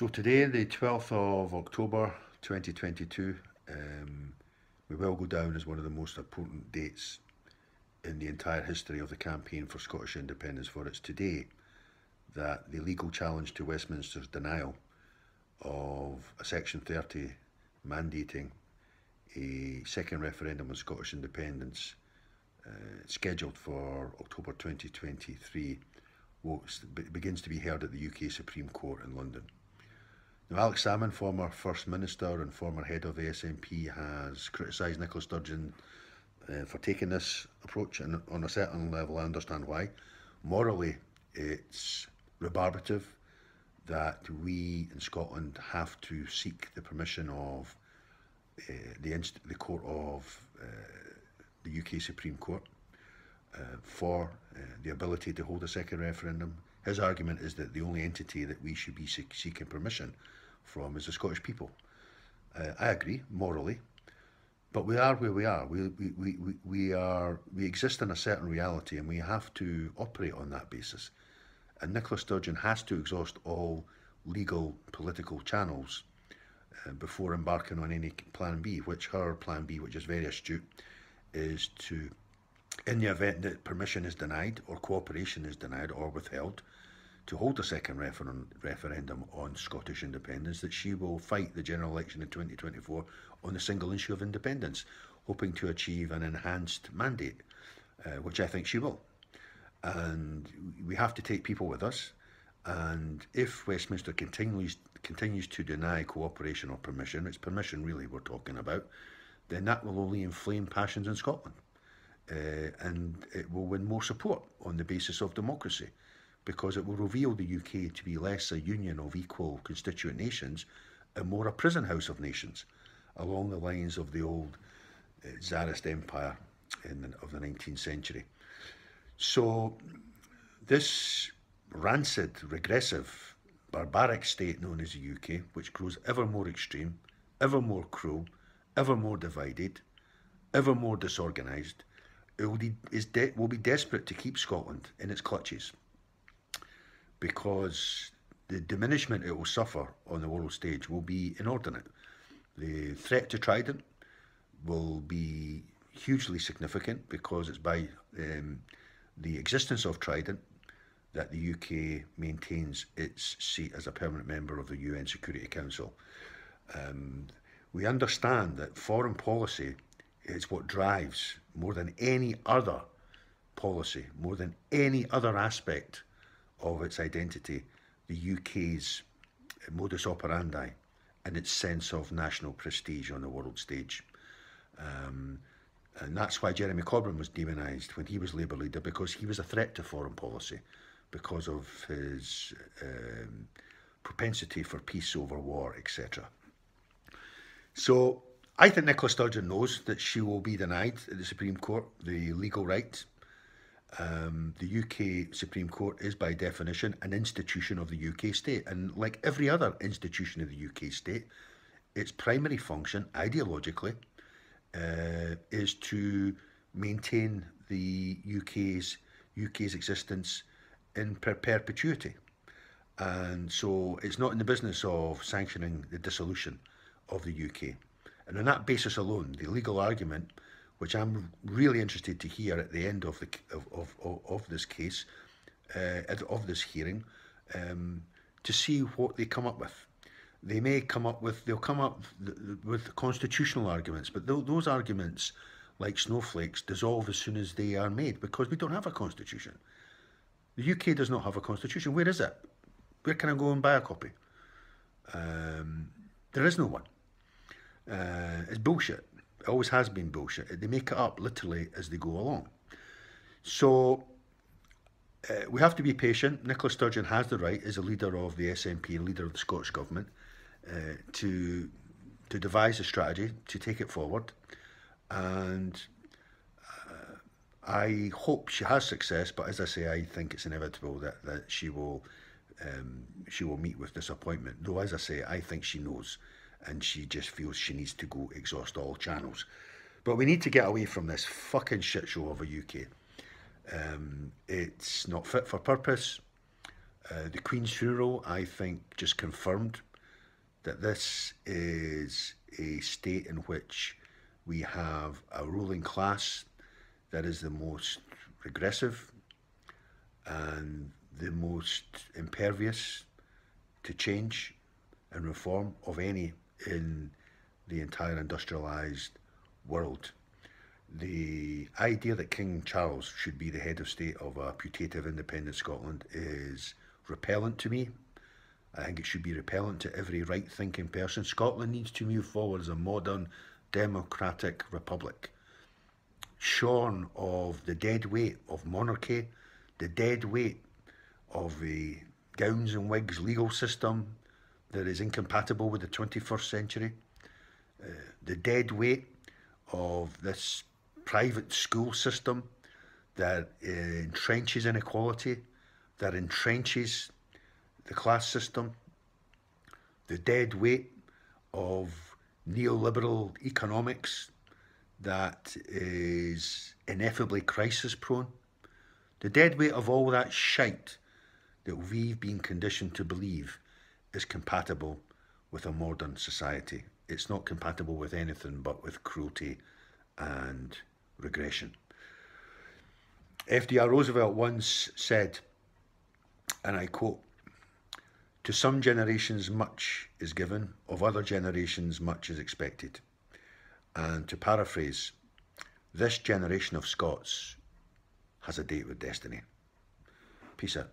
So today, the 12th of October 2022, um, we will go down as one of the most important dates in the entire history of the campaign for Scottish independence, for it's today that the legal challenge to Westminster's denial of a Section 30 mandating a second referendum on Scottish independence uh, scheduled for October 2023 begins to be heard at the UK Supreme Court in London. Now, Alex Salmond, former First Minister and former head of the SNP, has criticised Nicola Sturgeon uh, for taking this approach, and on a certain level, I understand why. Morally, it's rebarbative that we in Scotland have to seek the permission of uh, the, the court of uh, the UK Supreme Court uh, for uh, the ability to hold a second referendum. His argument is that the only entity that we should be seeking permission from is the Scottish people. Uh, I agree, morally, but we are where we are. We, we, we, we, are, we exist in a certain reality and we have to operate on that basis. And Nicola Sturgeon has to exhaust all legal political channels uh, before embarking on any plan B, which her plan B, which is very astute, is to, in the event that permission is denied or cooperation is denied or withheld, to hold a second refer referendum on Scottish independence, that she will fight the general election in 2024 on the single issue of independence, hoping to achieve an enhanced mandate, uh, which I think she will. And we have to take people with us. And if Westminster continues continues to deny cooperation or permission, it's permission really we're talking about, then that will only inflame passions in Scotland. Uh, and it will win more support on the basis of democracy because it will reveal the UK to be less a union of equal constituent nations and more a prison house of nations, along the lines of the old uh, Tsarist empire the, of the 19th century. So, this rancid, regressive, barbaric state known as the UK, which grows ever more extreme, ever more cruel, ever more divided, ever more disorganised, will be, is will be desperate to keep Scotland in its clutches because the diminishment it will suffer on the world stage will be inordinate. The threat to Trident will be hugely significant because it's by um, the existence of Trident that the UK maintains its seat as a permanent member of the UN Security Council. Um, we understand that foreign policy is what drives more than any other policy, more than any other aspect of its identity, the UK's modus operandi and its sense of national prestige on the world stage. Um, and that's why Jeremy Corbyn was demonised when he was Labour leader, because he was a threat to foreign policy, because of his um, propensity for peace over war, etc. So I think Nicola Sturgeon knows that she will be denied at the Supreme Court the legal right um, the UK Supreme Court is by definition an institution of the UK state, and like every other institution of the UK state, its primary function, ideologically, uh, is to maintain the UK's UK's existence in per perpetuity. And so it's not in the business of sanctioning the dissolution of the UK. And on that basis alone, the legal argument which I'm really interested to hear at the end of the of of, of, this case, uh, of this hearing, um, to see what they come up with. They may come up with they'll come up with constitutional arguments, but th those arguments, like snowflakes, dissolve as soon as they are made because we don't have a constitution. The UK does not have a constitution. Where is it? Where can I go and buy a copy? Um, there is no one. Uh, it's bullshit. It always has been bullshit. They make it up literally as they go along. So uh, we have to be patient. Nicola Sturgeon has the right, as a leader of the SNP, and leader of the Scottish Government, uh, to to devise a strategy to take it forward. And uh, I hope she has success, but as I say, I think it's inevitable that, that she will um, she will meet with disappointment. Though, as I say, I think she knows and she just feels she needs to go exhaust all channels. But we need to get away from this fucking shit show of a UK. Um, it's not fit for purpose. Uh, the Queen's funeral, I think, just confirmed that this is a state in which we have a ruling class that is the most regressive and the most impervious to change and reform of any in the entire industrialised world. The idea that King Charles should be the head of state of a putative independent Scotland is repellent to me. I think it should be repellent to every right thinking person. Scotland needs to move forward as a modern democratic republic, shorn of the dead weight of monarchy, the dead weight of the gowns and wigs legal system that is incompatible with the 21st century, uh, the dead weight of this private school system that uh, entrenches inequality, that entrenches the class system, the dead weight of neoliberal economics that is ineffably crisis prone, the dead weight of all that shite that we've been conditioned to believe is compatible with a modern society. It's not compatible with anything but with cruelty and regression. FDR Roosevelt once said, and I quote, to some generations much is given, of other generations much is expected. And to paraphrase, this generation of Scots has a date with destiny. Peace out.